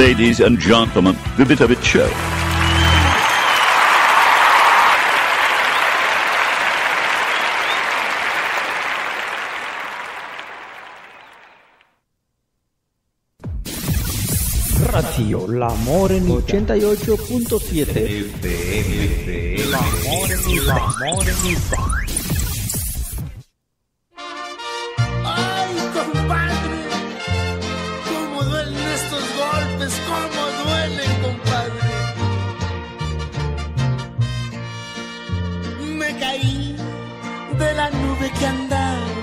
Ladies and gentlemen, the Bit of It Show. Radio L'Amore in 88.7 L'Amore mi L'Amore ¿Cómo duelen, compadre? Me caí de la nube que andaba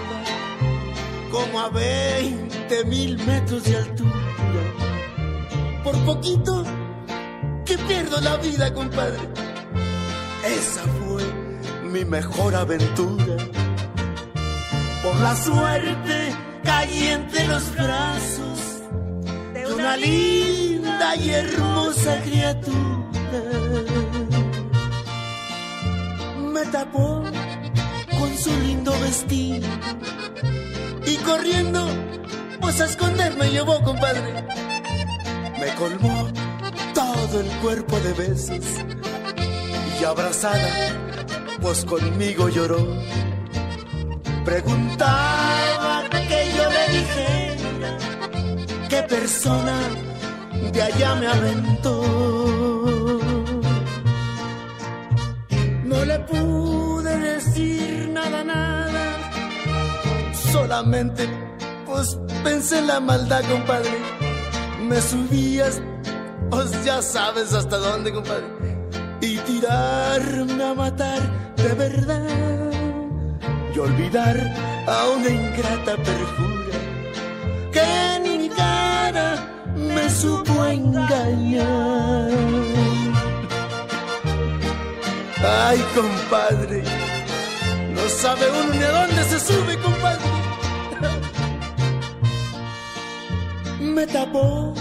como a 20 mil metros de altura. Por poquito que pierdo la vida, compadre. Esa fue mi mejor aventura. Por la suerte caí entre los brazos una linda y hermosa criatura. Me tapó con su lindo vestido y corriendo, pues a esconder me llevó, compadre. Me colmó todo el cuerpo de besos y abrazada, pues conmigo lloró preguntaba que yo le qué persona de allá me aventó. No le pude decir nada, nada, solamente pues pensé en la maldad, compadre. Me subías, pues ya sabes hasta dónde, compadre, y tirarme a matar de verdad y olvidar a una ingrata perjura que me supo engañar. Ay, compadre, no sabe uno ni a dónde se sube, compadre. Me tapó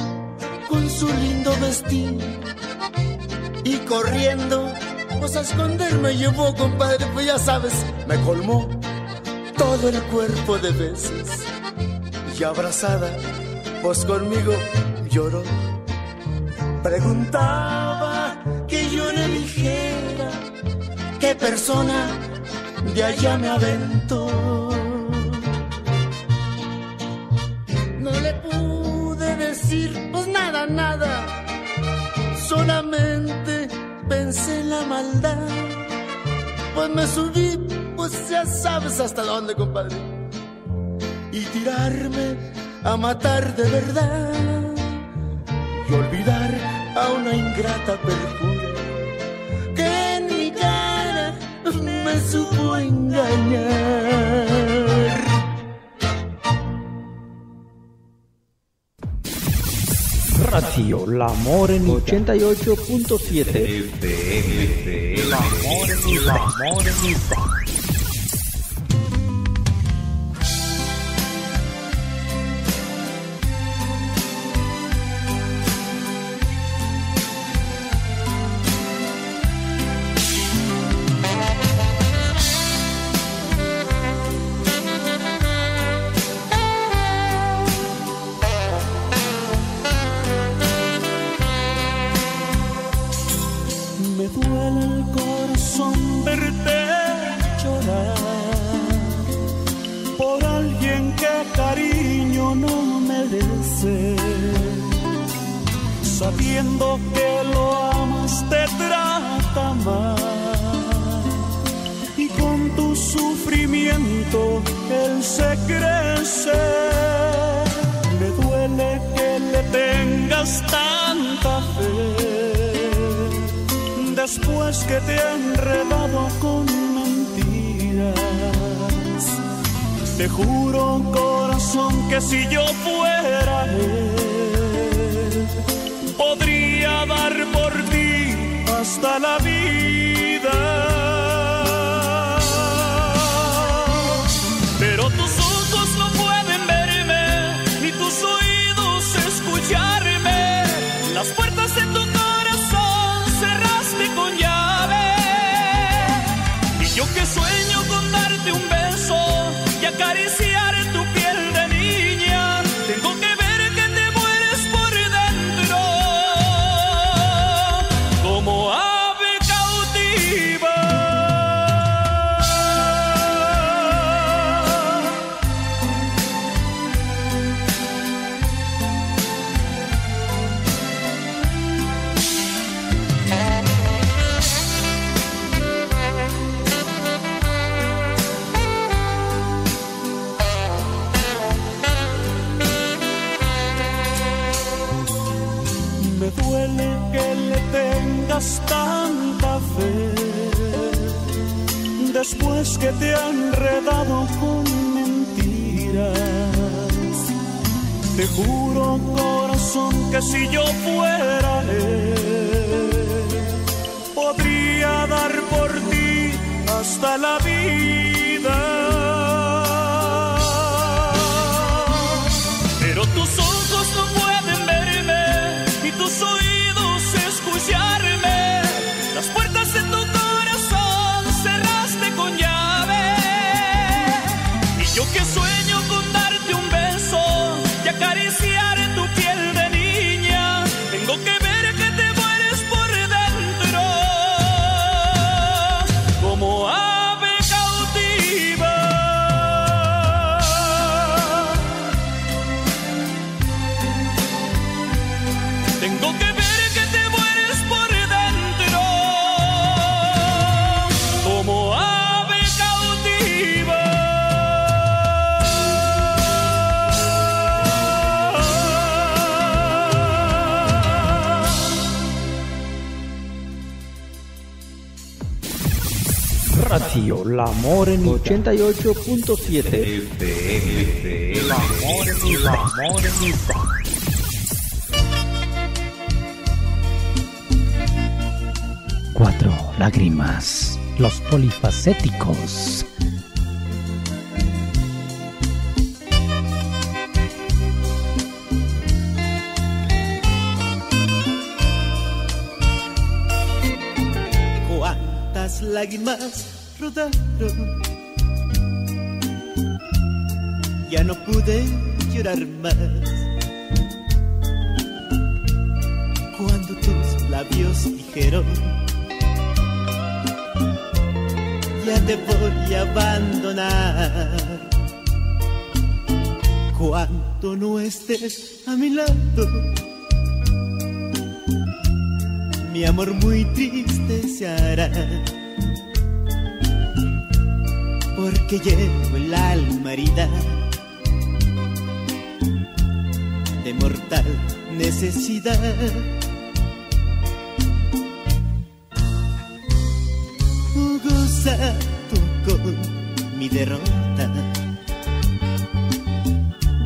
con su lindo vestido y corriendo pues a esconderme llevó, compadre, pues ya sabes, me colmó todo el cuerpo de besos. Y abrazada, pues conmigo lloró. Preguntaba que yo le dijera qué persona de allá me aventó. No le pude decir, pues nada, nada, solamente pensé en la maldad. Pues me subí, pues ya sabes hasta dónde, compadre. Y tirarme a matar de verdad. Y olvidar a una ingrata perjura que en mi cara me supo engañar. Radio L'Amore in 88.7 L'Amore mi L'Amore Sabiendo que lo amas te trata mal y con tu sufrimiento él se crece. Me duele que le tengas tanta fe después que te he enredado con mentiras. Te juro, corazón, que si yo fuera él, podría dar por ti hasta la vida. Pero tus ojos no pueden verme, ni tus oídos tanta fe después que te han enredado con mentiras? Te juro, corazón, que si yo fuera él, podría dar por ti hasta la vida. Radio La Morenita 88.7 FM. La La. Cuatro lágrimas. Los polifacéticos. Lágrimas rodaron. Ya no pude llorar más. Cuando tus labios dijeron, ya te voy a abandonar. Cuando no estés a mi lado mi amor muy triste se hará. Porque llevo el alma herida de mortal necesidad. Goza tú con mi derrota.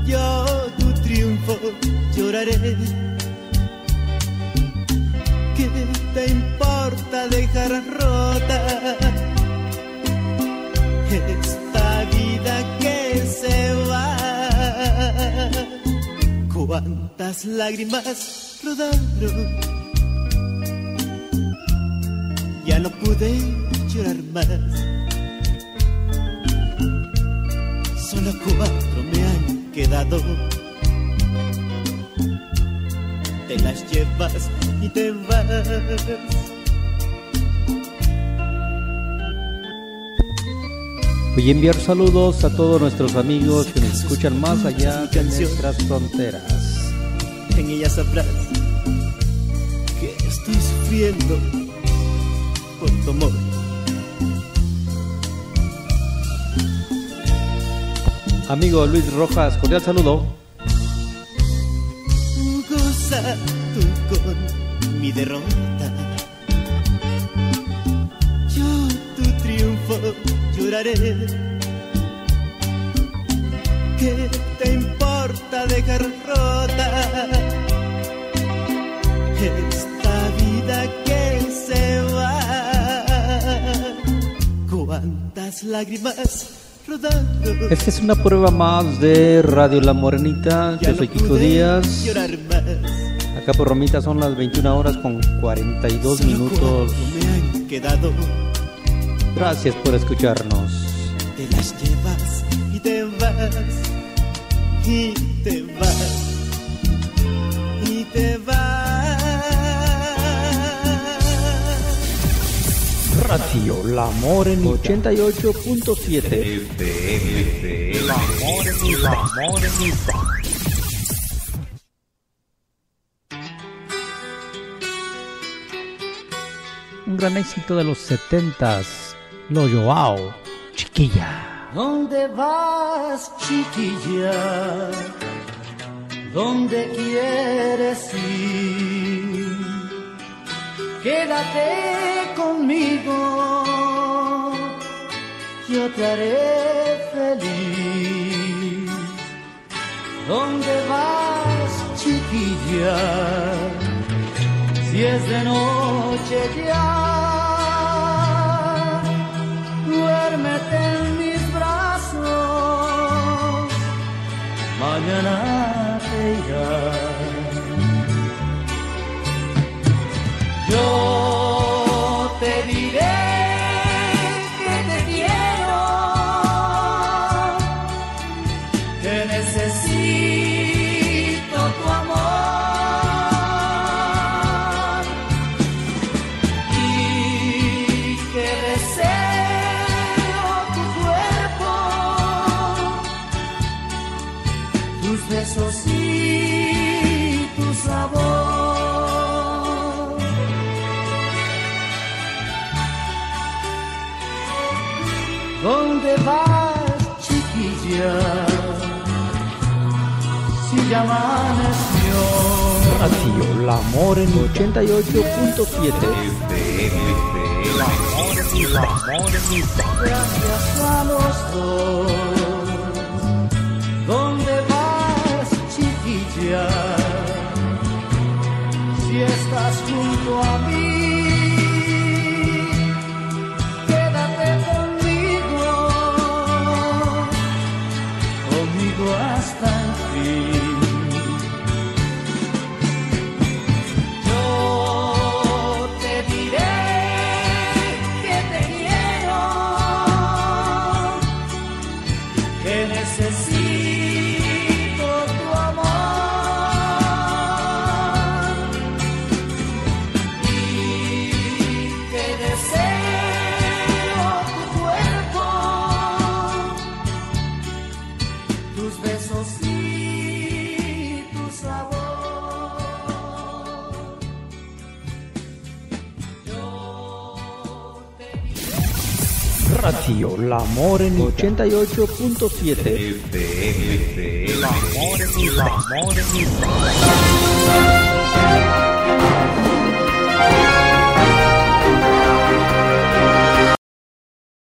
Yo tu triunfo lloraré. ¿Qué te importa dejar rota esta vida que se va? ¿Cuántas lágrimas rodaron? Ya no pude llorar más. Solo cuatro me han quedado te las llevas y te vas. Voy a enviar saludos a todos nuestros amigos que nos escuchan más allá de nuestras fronteras. En ella sabrás que estoy sufriendo por tu amor. Amigo Luis Rojas, cordial saludo. Goza tú con mi derrota. Yo tu triunfo lloraré. ¿Qué te importa dejar rota esta vida que se va? ¿Cuántas lágrimas rodando? Esta es una prueba más de Radio La Morenita. Yo soy Kiko Díaz. Acá por Romita son las 21 horas con 42 Solo minutos. me han quedado. Gracias por escucharnos. Te las llevas y te vas. Y te vas. Y te vas. Radio La Morenita 88.7 FM. La Morenita, La Morenita. Un gran éxito de los 70s. Lo Joao, chiquilla. ¿Dónde vas, chiquilla? ¿Dónde quieres ir? Quédate conmigo. yo te haré feliz. ¿Dónde vas, chiquilla? Si es de noche ya, Janateya tus besos y tu sabor. ¿Dónde vas, chiquilla? Si ya amaneció. Radio La Amor en 88.7. Gracias a los dos. Radio La en 88.7. La la